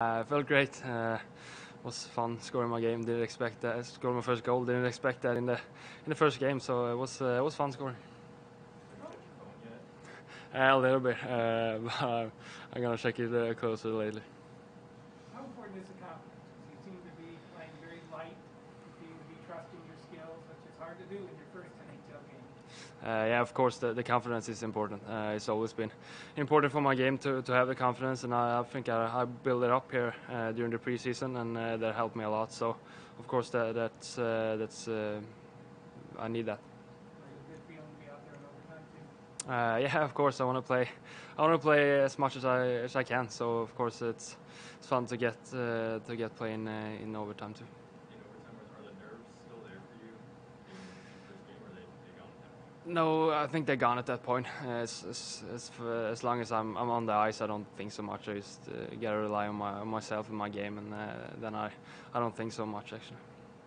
Uh, felt great. Uh, was fun scoring my game. Didn't expect that. I Scored my first goal. Didn't expect that in the in the first game. So it was uh, it was fun scoring. Uh, a little bit, uh, but uh, I'm gonna check it uh, closer lately. How important is the confidence? Do first NHL game. Uh, yeah, of course, the, the confidence is important. Uh, it's always been important for my game to, to have the confidence, and I, I think I, I built it up here uh, during the preseason, and uh, that helped me a lot. So, of course, that, that's uh, that's uh, I need that. Uh, yeah, of course, I want to play. I want to play as much as I as I can. So, of course, it's it's fun to get uh, to get playing uh, in overtime too. in overtime, are the nerves still there for you in your first game, or are they, they gone at that point? No, I think they're gone at that point. Uh, as, as, as, as long as I'm, I'm on the ice, I don't think so much. I just uh, gotta rely on, my, on myself and my game, and uh, then I, I don't think so much actually.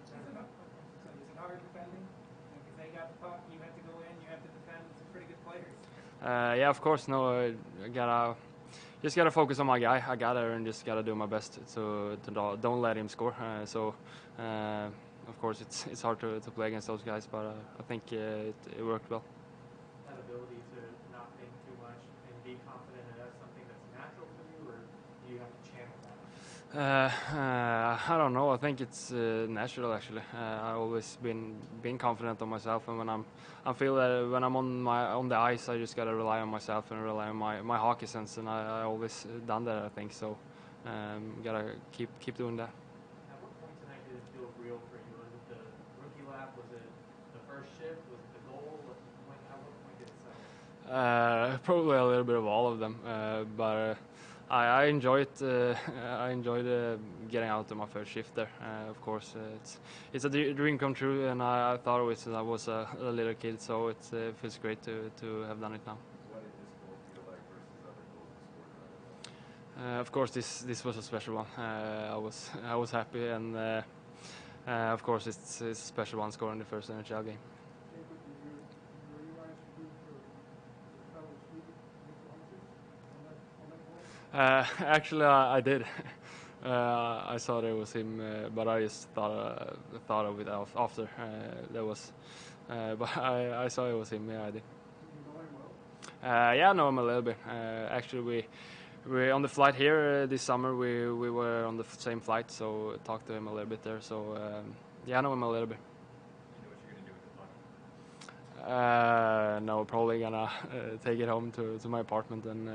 Is it, so is it hard defending? Because they got the puck, you have to go in, you have to defend. Some pretty good players. Uh, yeah, of course. No, I gotta just gotta focus on my guy. I got her and just gotta do my best to, to do- don't let him score. Uh, so, uh, course, it's it's hard to, to play against those guys, but uh, I think uh, it, it worked well. that ability to not think too much and be confident, and that's something that's natural for you, or do you have to channel that? Uh, uh, I don't know. I think it's uh, natural actually. Uh, I've always been been confident on myself, and when I'm I feel that when I'm on my on the ice, I just gotta rely on myself and rely on my, my hockey sense, and I, I always done that. I think so. Um, gotta keep keep doing that. At what point tonight did it feel real for you? Was it the? Was it the first shift? Was it the goal? What, when, at what point did it settle? Uh, probably a little bit of all of them, uh, but uh, I, I enjoyed uh, I enjoyed uh, getting out of my first shift there. Uh, of course, uh, it's it's a dream come true, and I, I thought of it since I was a, a little kid. So it uh, feels great to to have done it now. What did this goal feel like versus other goals? Uh, of course, this this was a special one. Uh, I was I was happy, and uh, uh, of course, it's, it's a special one scoring the first NHL game. Uh, actually, I, I did. Uh, I saw that it was him, uh, but I just thought uh, thought of it af- after. Uh, that was, but I, I saw it was him. Yeah, I did. Yeah, I know him a little bit. Actually, we we on the flight here uh, this summer. We we were on the f- same flight, so talked to him a little bit there. So um, yeah, I know him a little bit. You know what you're gonna do with the puck? Uh, no, probably gonna uh, take it home to, to my apartment, and uh,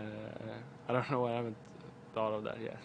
I don't know. I haven't thought of that yet.